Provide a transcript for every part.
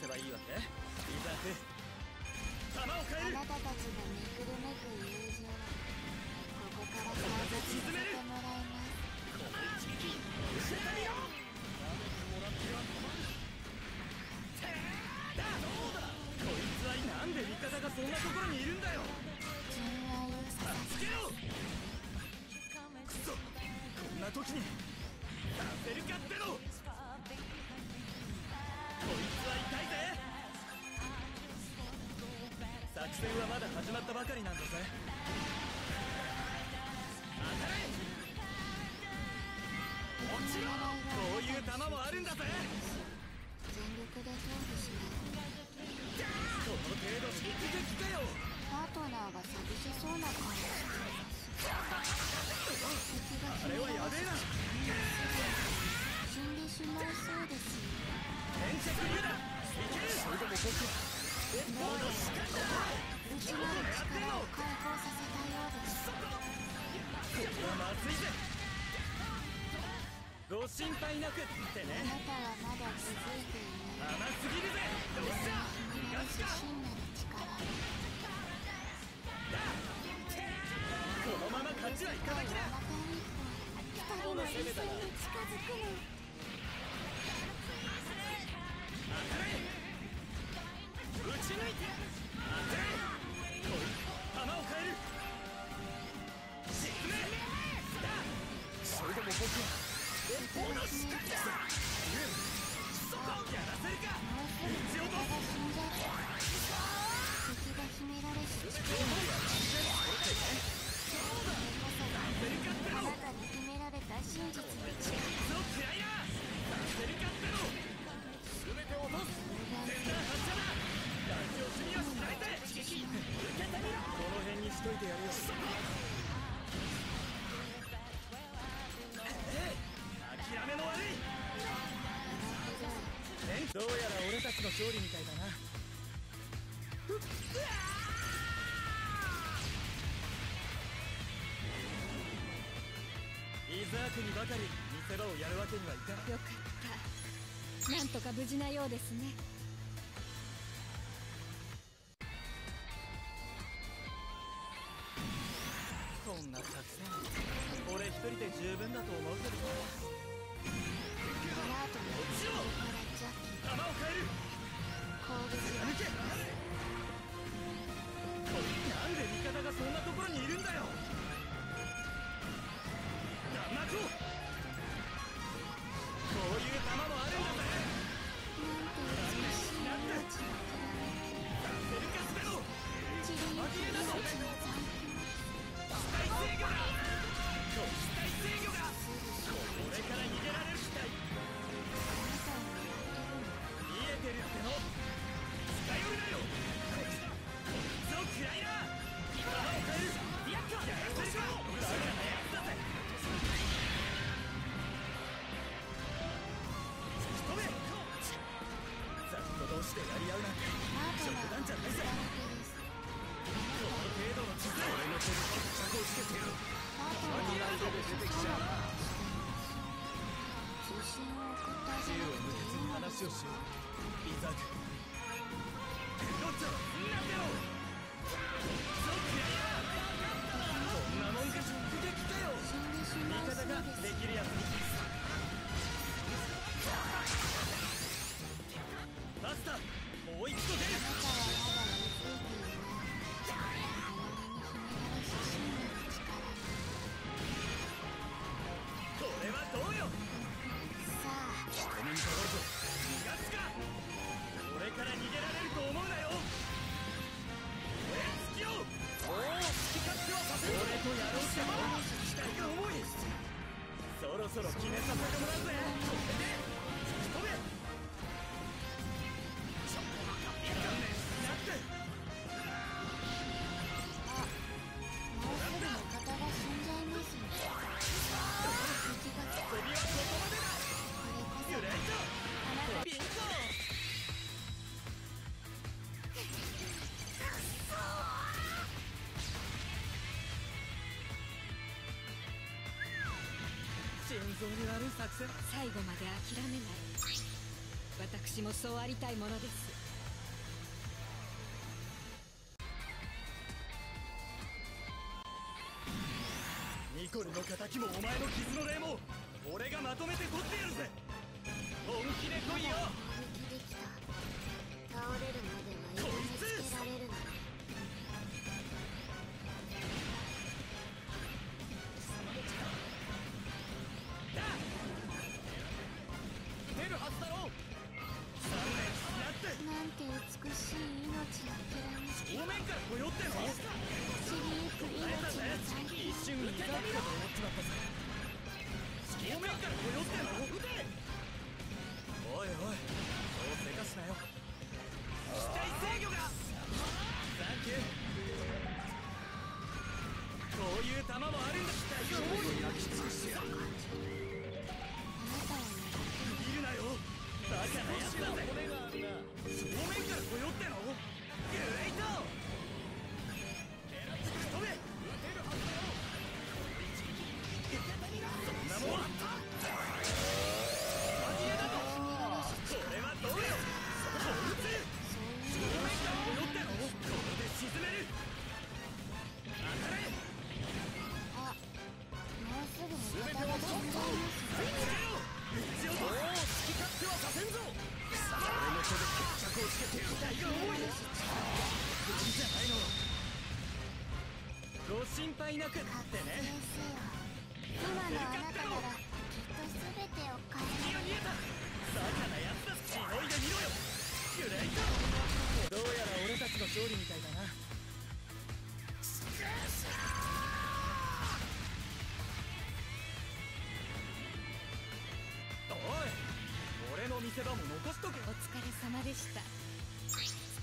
せばいいわけ？伊沢君弾を変える。あなたたちがめくる。めく友情ここから解決させてもらいますこの一撃教えてみろもらっては困るだどうだ。こいつはなんで味方がそんなところにいるんだよ。純愛を捧つけろ。くそこんな時に。させるかっての。作戦はまだ始まったばかりなんだぜ。当たれもちろんこういう球もあるんだぜ。全力で闘技しますご心配なくってあね。なたはまだ気づいていない甘すぎるぜ。どうした？逃がすか真なる力このまま勝ちはいただきだ人の理想に近づくのどうやら俺たちの勝利みたいだな。イザークにばかり見せ場をやるわけにはいかない。よかった。なんとか無事なようですね。こんな作戦。俺一人で十分だと思うけどな。この後の落ちろ弾を変える。攻撃抜けなんで味方がそんなところにいるんだよ。弾幕をな顔をしています通信を送ってあ銃をげなくていい抜けずにのです話をしようイザークロッチョなんでよそっくらいやこんなもんか直撃かよ死んでし味方ができる。やつにに悪い作戦最後まで諦めない私もそうありたいものですニコルの敵もお前の傷の霊も俺がまとめて取ってやるぜ本気で来いよ本気できた倒れるまではこいつられるなら。正面から来よっての散りゆく命の財一瞬いたかと思っちまったぜ正面から来よってのおいおい。けてが多いじゃないのご心配なくってね今のあなたならきっと全てを変える見えたバカなやつだしのいでみろよグレイトどうやら俺たちの勝利みたいだなおい俺の見せ場も残しとけお疲れ様でした。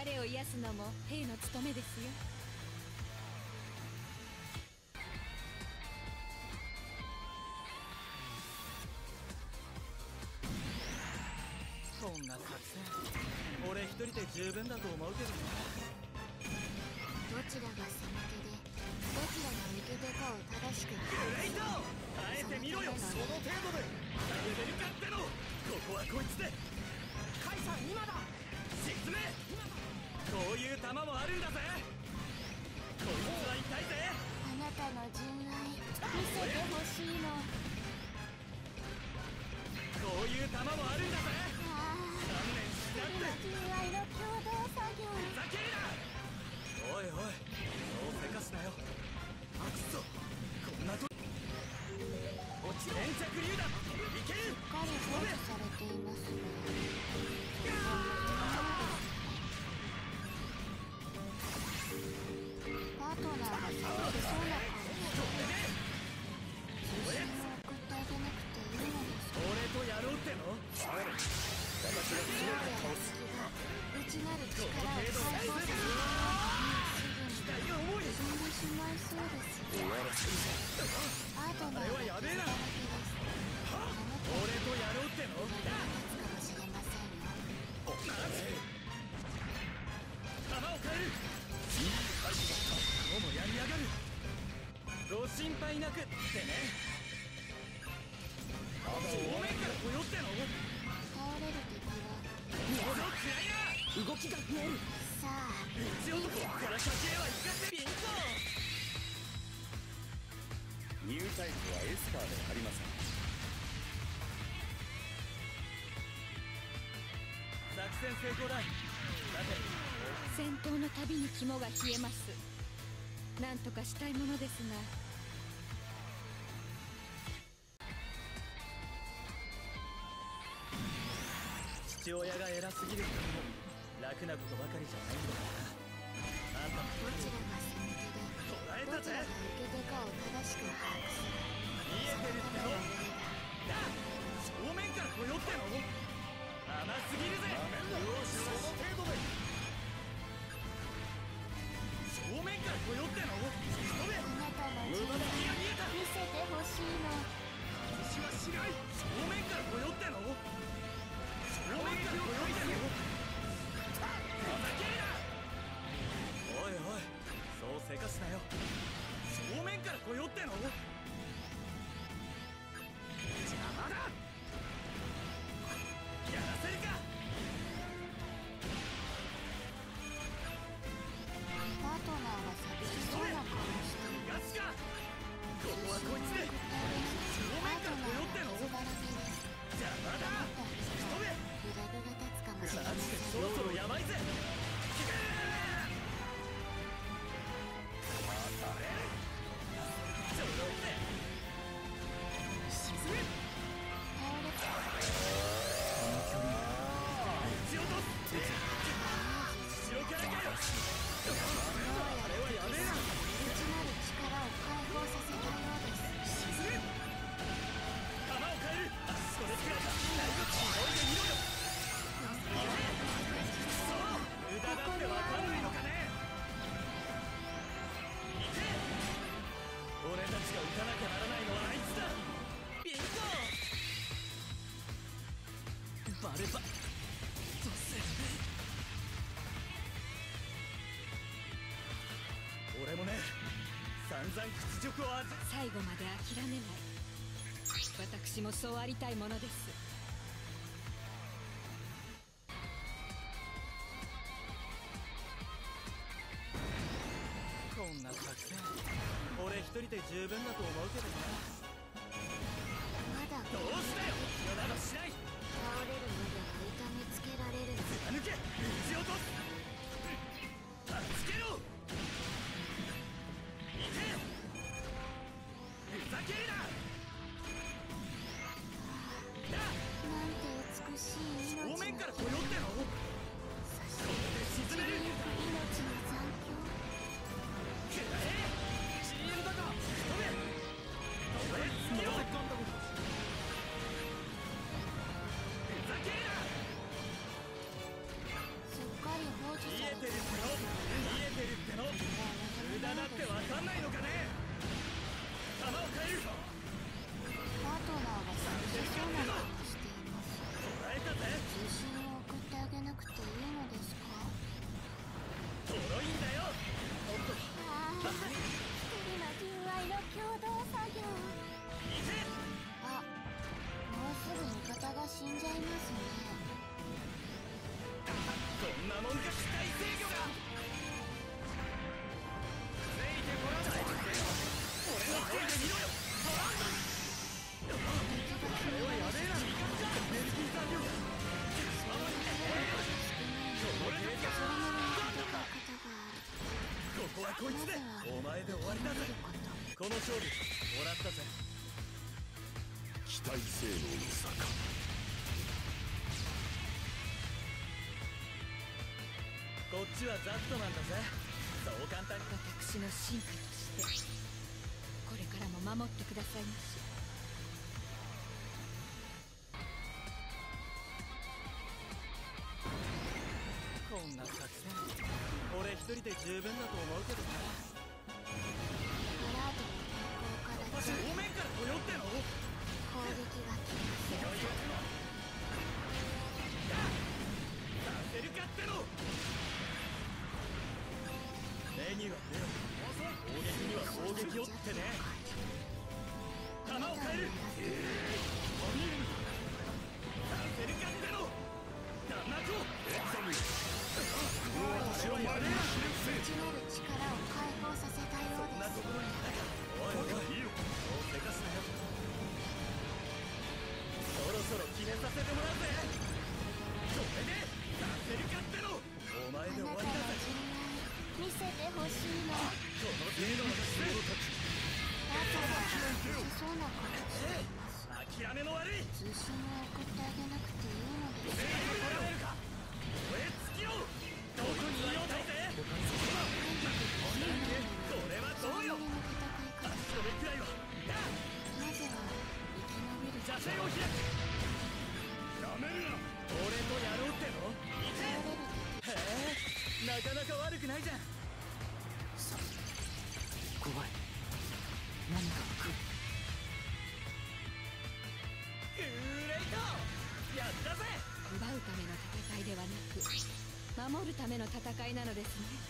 疲れを癒すのも兵の務めですよ。こんな作戦俺一人で十分だと思うけど。などちらが攻め手で？ち連動きが増える。さあ。一男から先へは行かせびんぞニュータイプはエスパーではありません作戦成功ださて戦闘のたびに肝が冷えます。なんとかしたいものですが。父親が偉すぎる楽なことばかりじゃないんだからなあんたもどちらが先手で捉えたぜどちらが受け手かを正しく把握する見えてるってのだ正面から来よっての甘すぎるぜよしその程度で正面から来よっての突き止めあなたの？無駄人敵が見えた見せてほしいの私はしない正面から来よ々屈辱を味最後まで諦めない。私もそうありたいものです。こんな作戦俺一人で十分だと思うけどなんないのかね？弾を変えるパートナーが寂しそうな顔をしています。通信を送ってあげなくていいのですか？トロいんだよ。おっとああ一人の純愛の共同作業。あもうすぐ味方が死んじゃいますね。そんなもんかの勝負もらったぜ。機体性能の差か。こっちはザットマンだぜ。そう簡単に。私の進化としてこれからも守ってくださいまし。こんな作戦俺一人で十分だと思うけどな正面から来よっての攻撃が来ますさせるかっての目には目を攻撃には攻撃をってね。弾を変えるさせめさせてもらうぜこれでさせるかってのお前で終わりだぜ見せてほしいのこの程度の姿勢パートナーが寂しそうな顔をしています諦めの悪い通信を送ってあげなくていいのです制御取られるか燃え尽きろ。どこにいようだぜこれはどうよの戦い方それくらいはなまずは生き延びる邪勢を開くなかなか悪くないじゃん。怖い。何か来るグレイトやったぜ。奪うための戦いではなく守るための戦いなのですね